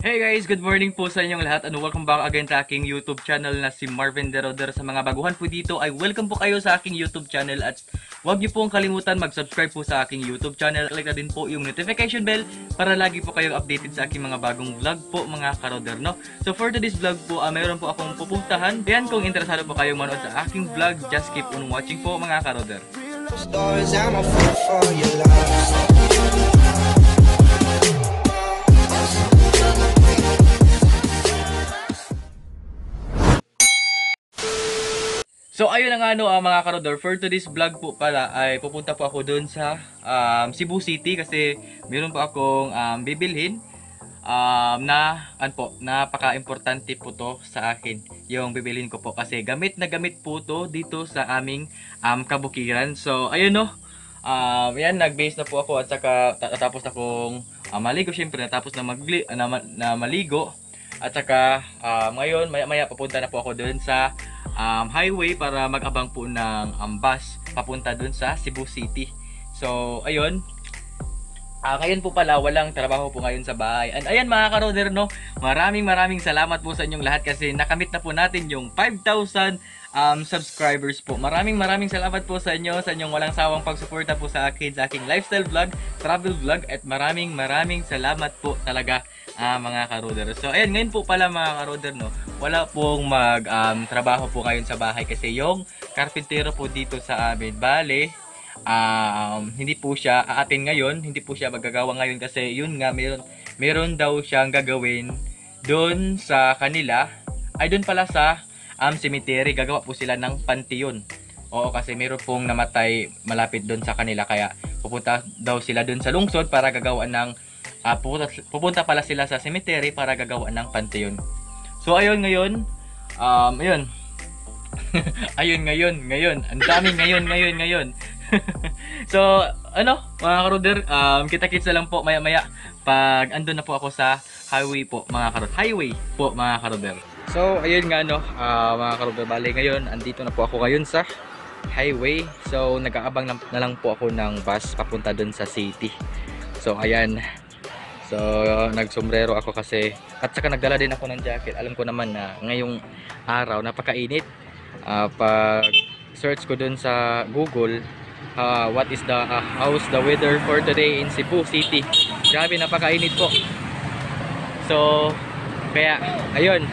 Hey guys, good morning po sa inyong lahat and welcome back again sa aking YouTube channel na si Marvin Deroder. Sa mga baguhan po dito ay welcome po kayo sa aking YouTube channel at huwag niyo pong kalimutan mag-subscribe po sa aking YouTube channel. Click na din po yung notification bell para lagi po kayong updated sa aking mga bagong vlog po mga karoder, no? So for today's vlog po, uh, mayroon po akong pupuntahan. Yan kung interesado po kayong manood sa aking vlog, just keep on watching po mga karoder. Stars, I'm a fool for your love. So ayun na nga no ah, mga karodor, for today's vlog po pala ay pupunta po ako doon sa um, Cebu City kasi meron po akong um, bibilhin um, na ano po, napaka-importante po to sa akin yung bibilhin ko po. Kasi gamit na gamit po to dito sa aming um, kabukiran. So ayun no, um, yan nag-base na po ako at saka ta- tapos na akong ah, maligo. Syempre natapos na, magli- na, na maligo. At saka um, ngayon maya maya papunta na po ako doon sa um, highway para mag-abang po ng um, bus papunta dun sa Cebu City. So, ayun. Ah, ngayon po pala, walang trabaho po ngayon sa bahay. And ayan mga karoder, no, maraming maraming salamat po sa inyong lahat kasi nakamit na po natin yung 5,000 um, subscribers po. Maraming maraming salamat po sa inyo, sa inyong walang sawang pagsuporta po sa akin, sa aking lifestyle vlog, travel vlog, at maraming maraming salamat po talaga ah, mga karoder. So, ayan, ngayon po pala mga karoder, no, wala pong mag um, po ngayon sa bahay kasi yung karpintero po dito sa amin, bale, um, hindi po siya aatin ngayon, hindi po siya magagawa ngayon kasi yun nga, meron, meron daw siyang gagawin doon sa kanila, ay doon pala sa um, cemetery, gagawa po sila ng panteon. Oo, kasi meron pong namatay malapit doon sa kanila, kaya pupunta daw sila doon sa lungsod para gagawa ng, ah, pupunta, pupunta pala sila sa cemetery para gagawa ng panteon. So ayun ngayon, um, ayun. ayun ngayon, ngayon. Ang daming ngayon, ngayon, ngayon. so, ano, mga karuder, um, kita-kits lang po maya-maya pag andun na po ako sa highway po, mga karuder. Highway po, mga karuder. So, ayun nga, no, ah, mga karuder, bali ngayon, andito na po ako ngayon sa highway. So, nag-aabang na, na lang po ako ng bus papunta dun sa city. So, ayan. So, nagsombrero ako kasi at saka nagdala din ako ng jacket. Alam ko naman na ngayong araw napakainit. Ah, pag search ko dun sa Google, ah, what is the ah, how's the weather for today in Cebu City. Grabe napakainit po. So, kaya ayun.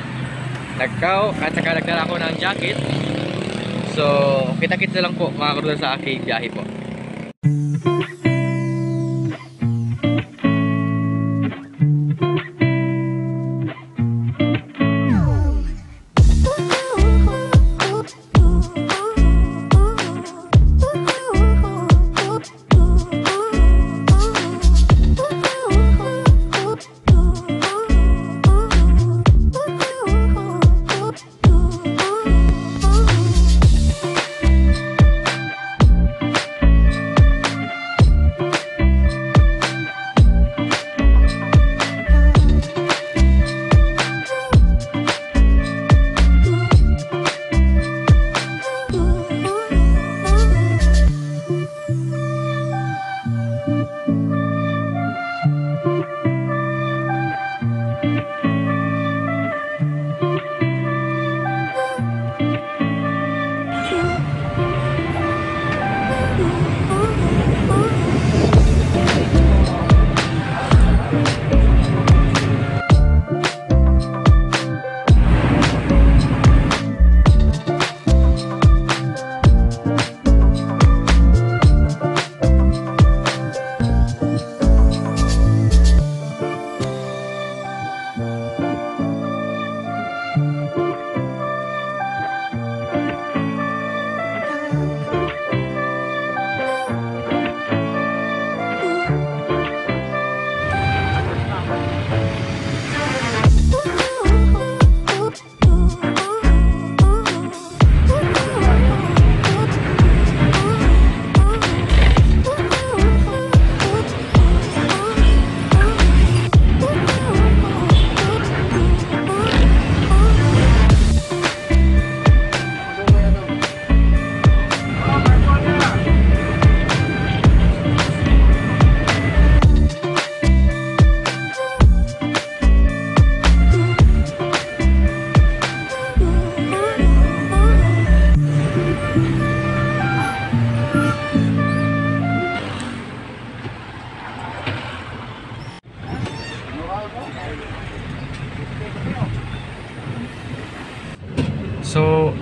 Nagkaw at saka nagdala ako ng jacket. So, kita-kits na lang po mga sa aking biyahe po.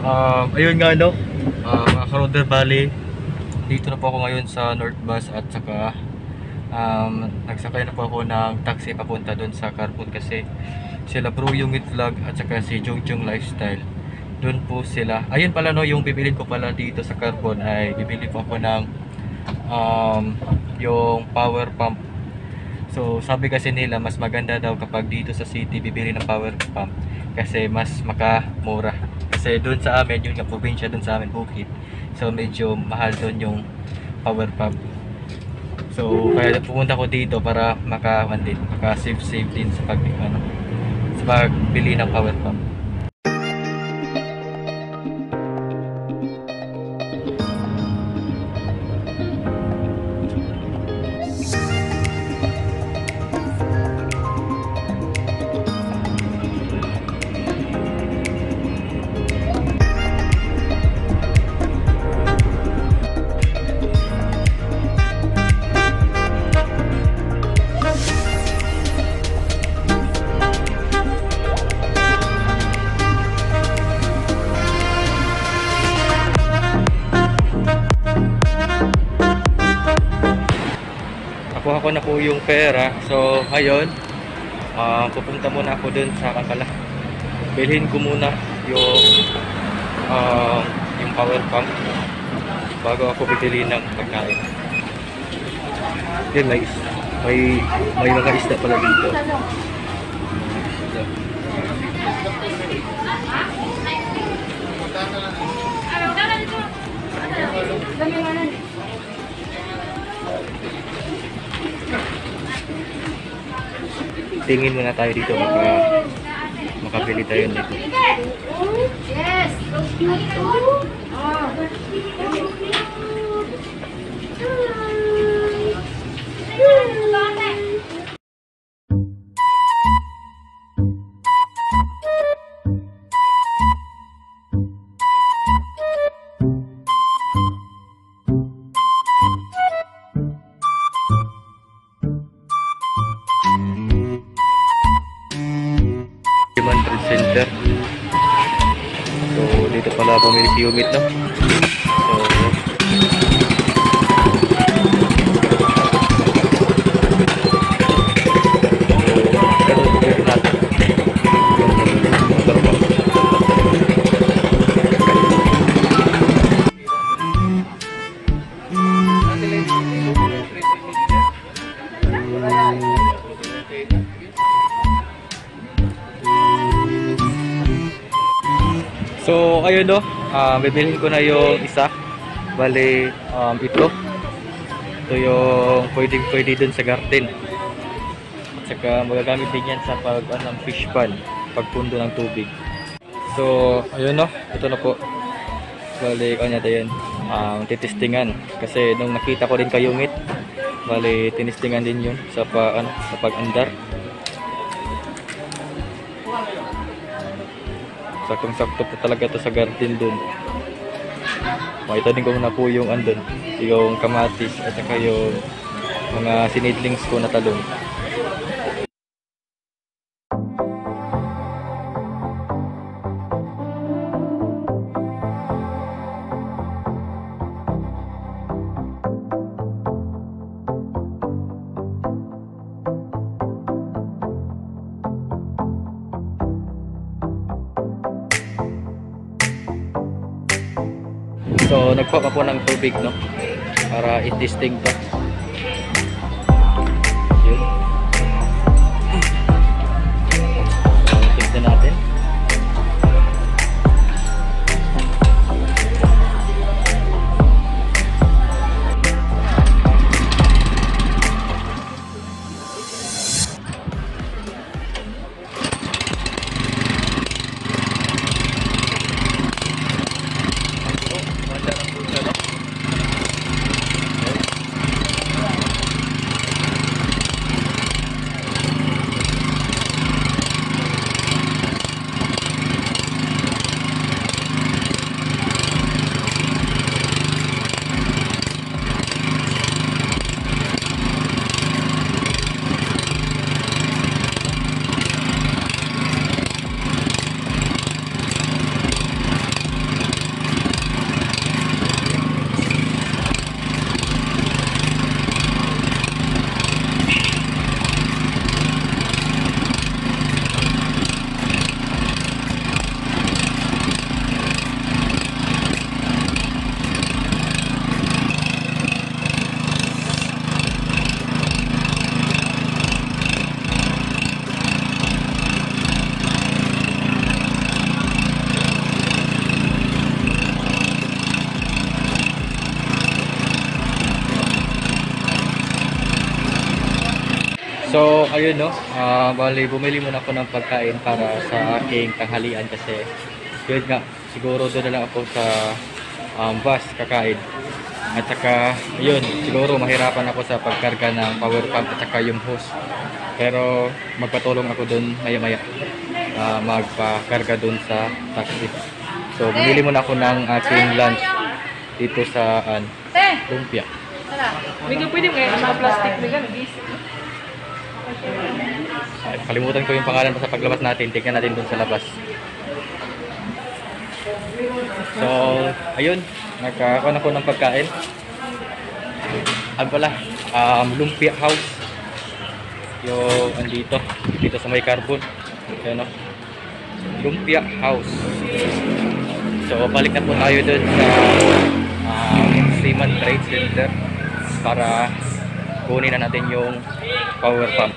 Um, ayun nga no, uh, mga Karoder Valley, dito na po ako ngayon sa North Bus at saka um, nagsakay na po ako ng taxi papunta doon sa Carpon kasi sila Bro yung Vlog at saka si Jung Lifestyle. Doon po sila. Ayun pala no, yung bibilin ko pala dito sa Carpon ay bibili po ako ng um, yung power pump. So sabi kasi nila mas maganda daw kapag dito sa city bibili ng power pump kasi mas makamura. Kasi doon sa amin, yun nga probinsya doon sa amin bukid. So medyo mahal doon yung power pump. So kaya pumunta ko dito para maka ano din, maka save save din sa pag ano, sa pagbili ng power pump. Pera. So, ngayon, ah, pupunta muna ako dun sa Kampala. Bilhin ko muna yung ah, yung power pump bago ako bibili ng pagkain. Yan, is- may, may mga isda pala dito. Isda. Tingin muna tayo dito baka makabili tayo nito. Yes. Human pala bumili si Umit, bibilhin ko na yung isa. Bali, um, ito. Ito yung pwedeng pwede dun sa garden. At saka magagamit din yan sa pag ano, ng fish pan, pagpundo ng tubig. So, ayun no, ito na po. Bali, kanya tayo yan. Um, titistingan. Kasi nung nakita ko din kayungit, bali, tinistingan din yun sa, pa, ano, sa pag-andar. Saktong sakto po talaga to sa garden dun. Makita ko na po yung andun, yung kamatis at saka yung mga sinidlings ko na talong. So, nagpapa po ng tubig, no? Para i-testing pa. Ayun no, ah bali bumili muna ako ng pagkain para sa aking tanghalian kasi yun nga, siguro doon na lang ako sa um, bus kakain. At saka, yun, siguro mahirapan ako sa pagkarga ng power pump at saka yung hose. Pero magpatulong ako doon maya-maya. ah, magpakarga doon sa taxi. So, bumili muna ako ng aking lunch dito sa Te! lumpia. Tara. Medyo pwede mo ngayon mga plastic na gano'n. Ay, kalimutan ko yung pangalan sa paglabas natin. Tingnan natin doon sa labas. So, ayun. Nagkakaroon ako ng pagkain. Ano pala? Um, Lumpia House. Yung andito. Dito sa may carbon. Ayan o. Lumpia House. So, balik na po tayo doon sa um, Seaman Trade Center para kunin na natin yung power pump.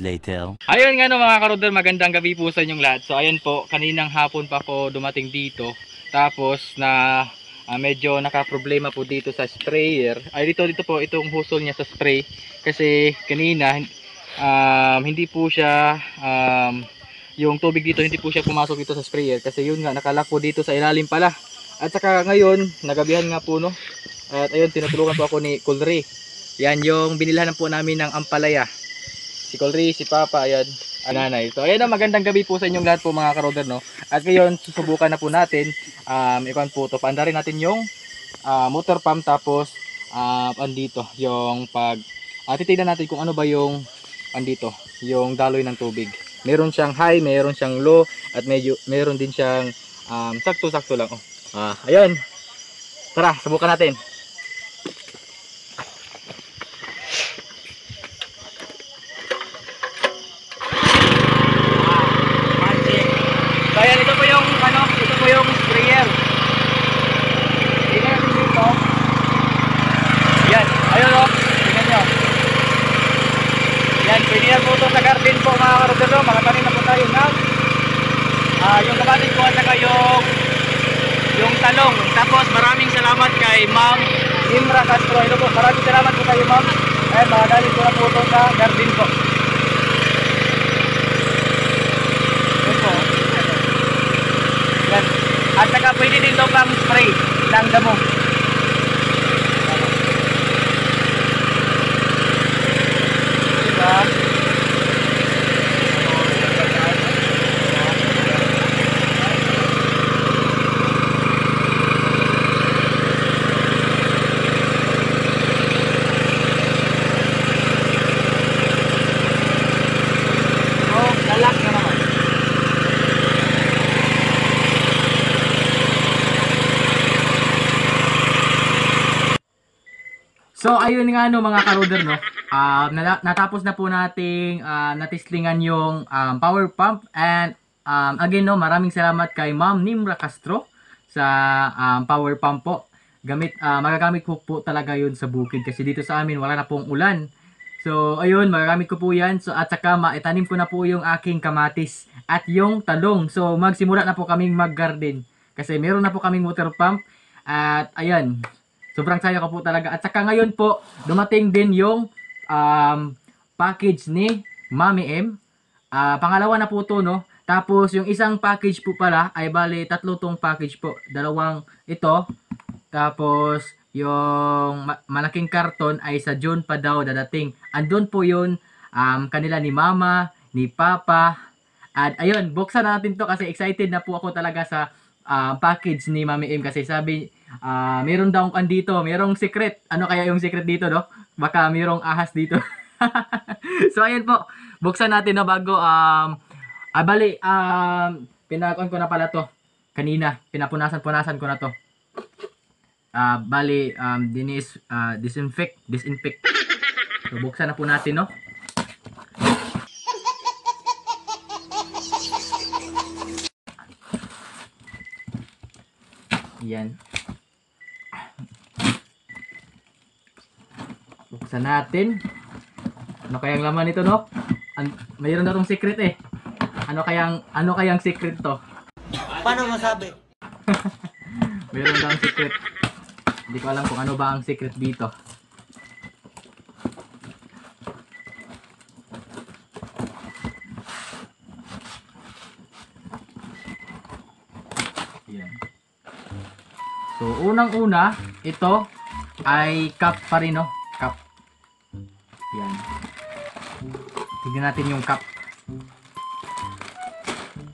Later. Ayun nga no mga karoder, magandang gabi po sa inyong lahat. So ayun po, kaninang hapon pa ako dumating dito. Tapos na ah, medyo nakaproblema po dito sa sprayer. Ay dito dito po itong husol niya sa spray kasi kanina um, hindi po siya um, yung tubig dito hindi po siya pumasok dito sa sprayer kasi yun nga nakalak po dito sa ilalim pala. At saka ngayon, nagabihan nga po no. At ayun tinutulungan po ako ni Kulri. Yan yung binilhan po namin ng ampalaya si Colry, si Papa, ayan, ang nanay. So, ayan na, magandang gabi po sa inyong lahat po mga karoder, no? At ngayon, susubukan na po natin, um, ikuan po to paandarin natin yung ah, motor pump, tapos, um, andito, yung pag, uh, titignan natin kung ano ba yung, andito, yung daloy ng tubig. Meron siyang high, meron siyang low, at medyo, meron din siyang, um, sakto-sakto lang, oh. Ah, ayan. Tara, subukan natin. So ayan, ito po yung ano, ito po yung sprayer. Tingnan natin dito. Yan, ayun o. Tingnan nyo. Yan, pwede po ito sa garden po mga karudero. Makatanim na po tayo ng ah, yung kamatis ko at saka yung yung talong. Tapos maraming salamat kay Ma'am Imra Castro. Ito po, maraming salamat po kayo Ma'am. Eh, makadali ko na po ito sa garden po. At saka pwede din daw pang spray ng damo. So, ayun nga no mga karuder no. Um, natapos na po nating uh, natislingan yung um, power pump and um, again no, maraming salamat kay Ma'am Nimra Castro sa um, power pump po. Gamit ah, magagamit ko po talaga 'yun sa bukid kasi dito sa amin wala na pong ulan. So, ayun, magagamit ko po 'yan. So, at saka maitanim ko na po yung aking kamatis at yung talong. So, magsimula na po kaming mag-garden kasi meron na po kaming water pump at ayan, Sobrang saya ko po talaga. At saka ngayon po, dumating din yung um, package ni Mami M. Ah, pangalawa na po to, no? Tapos, yung isang package po pala, ay bali, tatlo tong package po. Dalawang ito. Tapos, yung ma- malaking karton ay sa June pa daw dadating. Andun po yun, um, kanila ni Mama, ni Papa. At ayun, buksan na natin to kasi excited na po ako talaga sa ah, package ni Mami M kasi sabi Ah, meron daw kan dito, merong secret. Ano kaya yung secret dito, no? Baka merong ahas dito. so ayun po, buksan natin na bago um ah, bali um pinakon ko na pala to kanina, pinapunasan-punasan ko na to. Ah, bali um dinis ah, disinfect, disinfect. So buksan na po natin, no? Yan. Buksan natin. Ano kayang laman nito, no? An mayroon na tong secret eh. Ano kayang ano kayang secret to? Paano masabi? Mayroon daw secret. Hindi ko alam kung ano ba ang secret dito. Yan. So, unang-una, ito ay cup pa rin, no? Tignan natin yung cup.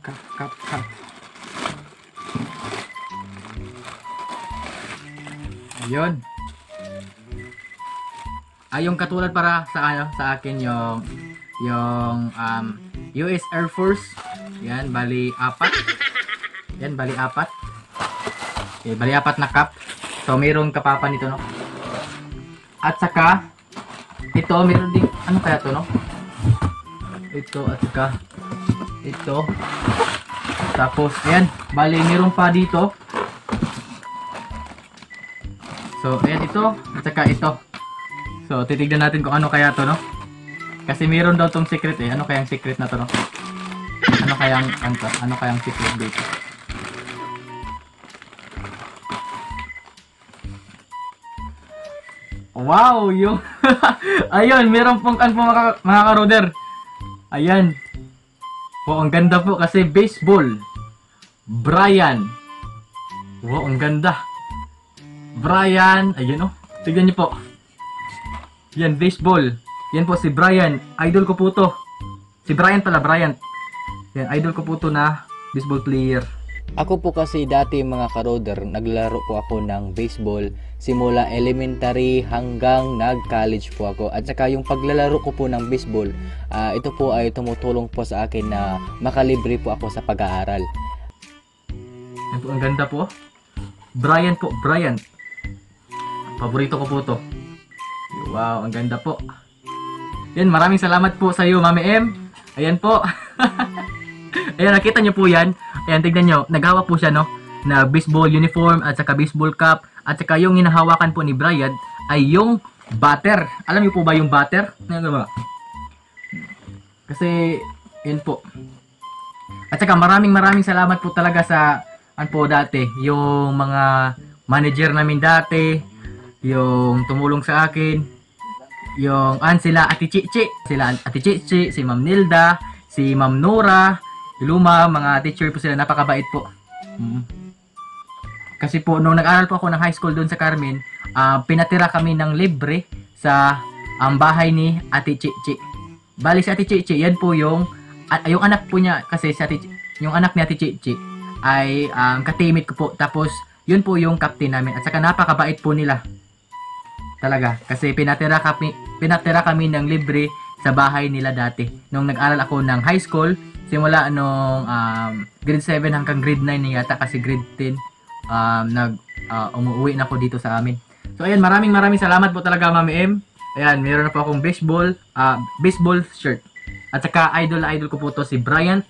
Cup, cup, cup. Ayun. Ay, yung katulad para sa ano, sa akin yung yung um, US Air Force. Yan, bali apat. Yan, bali apat. Okay, bali apat na cup. So, mayroong kapapa nito, no? At saka, ito, meron din, ano kaya to, no? Ito, at saka, ito. Tapos, ayan, bali, meron pa dito. So, ayan ito, at saka ito. So, titignan natin kung ano kaya to, no? Kasi meron daw tong secret eh. Ano kayang secret na to, no? Ano kayang, ano, ano kayang secret dito? Wow, yung Ayun, meron pong kan po mga, mga karoder. Ayan. Oh, ang ganda po kasi baseball. Brian. Wow, ang ganda. Brian, ayun oh. Tignan niyo po. Yan, baseball. Yan po si Brian. Idol ko po to. Si Brian pala, Brian. Yan, idol ko po to na baseball player. Ako po kasi dati mga karoder, naglaro po ako ng baseball simula elementary hanggang nag-college po ako. At saka yung paglalaro ko po ng baseball, ah, ito po ay tumutulong po sa akin na makalibre po ako sa pag-aaral. Po, ang ganda po. Brian po, Brian. Paborito ko po to. Wow, ang ganda po. Yan, maraming salamat po sa iyo, Mami M. Ayan po. Ayan, nakita niyo po yan. Ayan, tignan niyo. Naghawa po siya, no? Na baseball uniform at saka baseball cap. At saka yung hinahawakan po ni Brian ay yung batter. Alam niyo po ba yung batter? Ano ba? Kasi, yun po. At saka maraming maraming salamat po talaga sa ano po dati, yung mga manager namin dati, yung tumulong sa akin, yung an sila Ate Chichi, sila Ate Chichi, si Ma'am Nilda, si Ma'am Nora, Luma, mga teacher po sila, napakabait po. Mm. Kasi po, nung nag-aral po ako ng high school doon sa Carmen, ah, pinatira kami ng libre sa ang bahay ni Ate Chichi. Bali si Ate Chichi, yan po yung at yung anak po niya kasi si Ate, yung anak ni Ate Chichi ay um, katimit ko po. Tapos yun po yung captain namin at saka napakabait po nila. Talaga kasi pinatira kami pinatira kami ng libre sa bahay nila dati. Nung nag-aral ako ng high school, simula nung um, grade 7 hanggang grade 9 na yata kasi grade 10 um, nag uh, umuwi na ako dito sa amin. So ayan, maraming maraming salamat po talaga Mami M. Ayan, meron na po akong baseball, ah baseball shirt. At saka idol na idol ko po to si Bryant.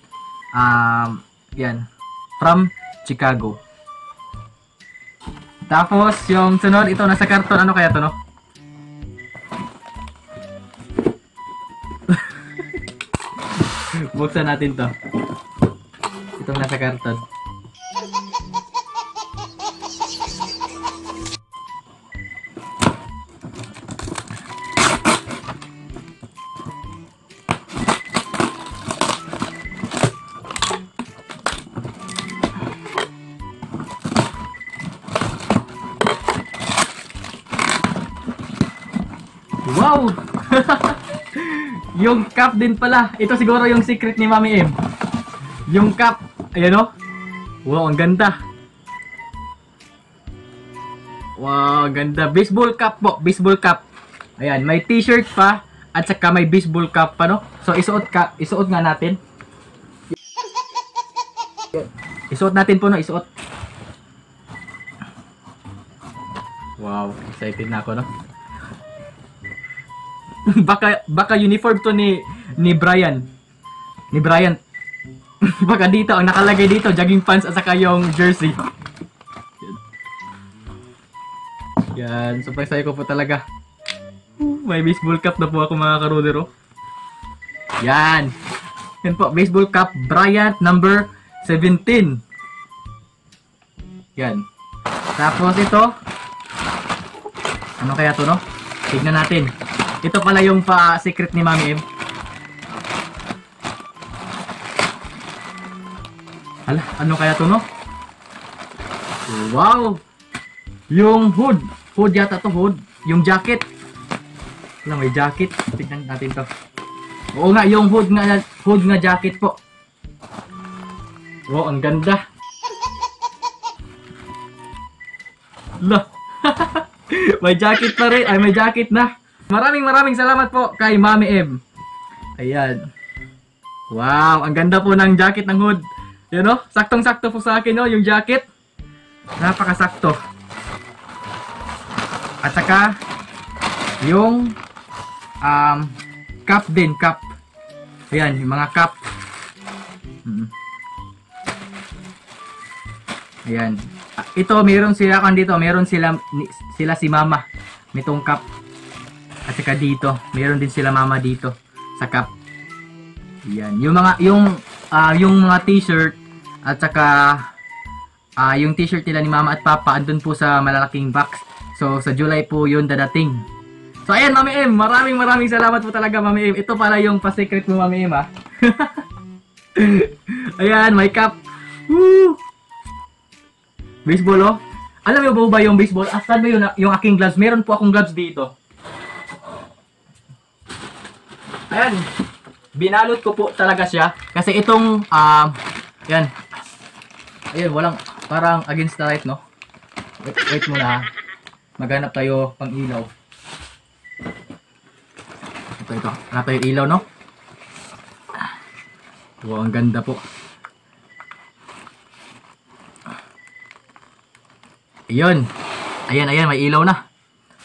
Um, yan, from Chicago. Tapos yung sunod, ito nasa karton, ano kaya to no? Buksan natin to. Itong nasa karton. Yung cup din pala. Ito siguro yung secret ni Mami M. Yung cup. Ayan o. Wow, ang ganda. Wow, ganda. Baseball cup po. Baseball cup. Ayan, may t-shirt pa. At saka may baseball cup pa, no? So, isuot ka. Isuot nga natin. Isuot natin po, no? Isuot. Wow, excited na ako, no? baka baka uniform to ni ni Brian. Ni Brian. baka dito ang nakalagay dito jogging pants at saka yung jersey. Yan, super excited ko po talaga. May baseball cap na po ako mga karuder oh. Yan. Yan po, baseball cap Bryant number 17. Yan. Tapos ito. Ano kaya to no? Tignan natin. Ito pala yung pa secret ni Mami M. Hala, ano kaya to no? Wow! Yung hood. Hood yata to, hood. Yung jacket. Wala, may jacket. Tignan natin to. Oo nga, yung hood nga, hood nga jacket po. Wow, ang ganda. Lah. may jacket pa rin. Ay, may jacket na. Maraming maraming salamat po kay Mami M. Ayan. Wow, ang ganda po ng jacket ng hood. Yan o, saktong-sakto po sa akin no, yung jacket. Napakasakto. At saka, yung um, cup din, cup. Ayan, yung mga cup. Mm. Ayan. Ah, Ito, meron sila kan dito, meron sila, sila si mama. Nitong cup. At saka dito, meron din sila mama dito sa cup. Yan, yung mga yung ah, yung mga t-shirt at saka ah, yung t-shirt nila ni mama at papa andun po sa malalaking box. So sa July po 'yun dadating. So ayan Mami M, maraming maraming salamat po talaga Mami M. Ito pala yung pa-secret mo Mami M ha. ayan, may cup. Woo! Baseball oh. Alam mo ba ba yung baseball? Asan ba yung, yung aking gloves? Meron po akong gloves dito. Ayan. Binalot ko po talaga siya. Kasi itong, um, yan. Ayun, walang, parang against the light, no? Wait, wait muna ha. Maghanap tayo pang ilaw. Ito, ito. Hanap tayo ilaw, no? Wow, ang ganda po. Ayun. Ayan, ayan, may ilaw na.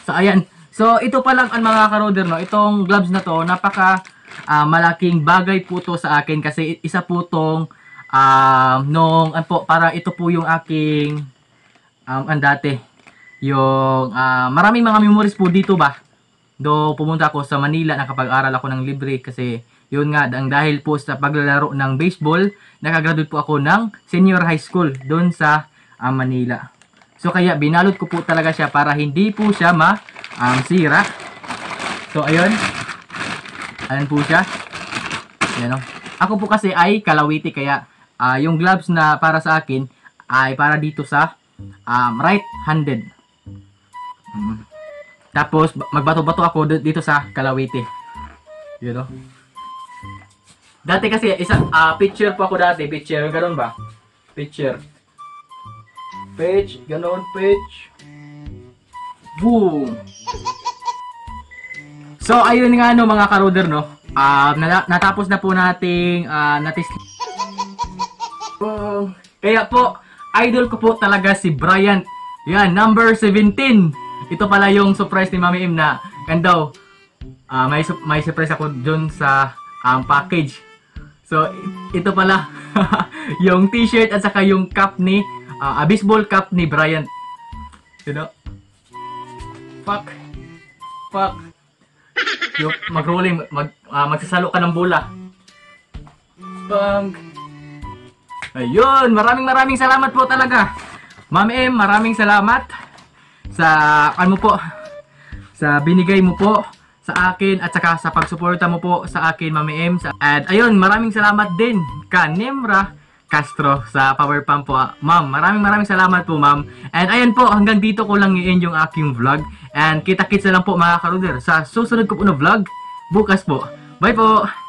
So, ayan. So, ito pa lang ang mga karoder, no? Itong gloves na to, napaka ah, malaking bagay po to sa akin kasi isa po tong um, nung, ano po, para ito po yung aking um, ang dati. Yung, ah, maraming mga memories po dito ba? Do pumunta ako sa Manila, nakapag-aral ako ng libre kasi yun nga, ang dahil po sa paglalaro ng baseball, nakagraduate po ako ng senior high school doon sa ah, Manila. So kaya binalot ko po talaga siya para hindi po siya ma um, sira. So ayun. Ayan po siya. Ayan o. Ako po kasi ay kalawiti kaya ah, yung gloves na para sa akin ay para dito sa um, right-handed. Mm. Tapos ba- magbato-bato ako dito sa kalawiti. Yun o. Dati kasi isa ah, picture po ako dati, picture ganun ba? Picture. Page, ganon, page. Boom! So, ayun nga no mga karoder no. Nala- natapos na po nating ah, natis Boom. Kaya po, idol ko po talaga si Bryant. Yan, number 17. ito pala yung surprise ni Mami Im na kan daw ah, may may surprise ako dun sa um, package. So ito pala yung t-shirt at saka yung cap ni ah, baseball cap ni Bryant. You know? Fuck. Fuck. Yung mag-rolling, mag, ah, magsasalo ka ng bola. Bang. Ayun, maraming maraming salamat po talaga. Ma'am M, maraming salamat sa ano po sa binigay mo po sa akin at saka sa pagsuporta mo po sa akin Mami M. At ayun, maraming salamat din ka Nemra Castro sa power pump po. ah. Ma'am, maraming maraming salamat po ma'am. And ayun po, hanggang dito ko lang i-end yung aking vlog. And kita-kits na lang po mga karuder sa susunod ko po na vlog bukas po. Bye po!